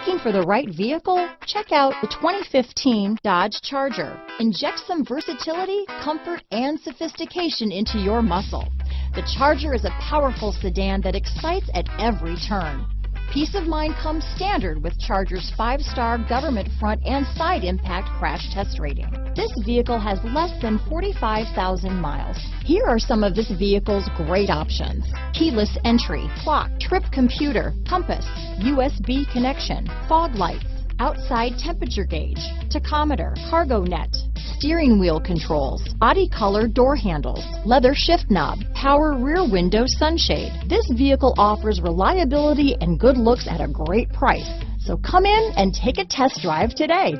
Looking for the right vehicle? Check out the 2015 Dodge Charger. Inject some versatility, comfort, and sophistication into your muscle. The Charger is a powerful sedan that excites at every turn. Peace of mind comes standard with Charger's five-star government front and side impact crash test rating. This vehicle has less than 45,000 miles. Here are some of this vehicle's great options. Keyless entry, clock, trip computer, compass, USB connection, fog lights, outside temperature gauge, tachometer, cargo net, steering wheel controls, body color door handles, leather shift knob, power rear window sunshade. This vehicle offers reliability and good looks at a great price. So come in and take a test drive today.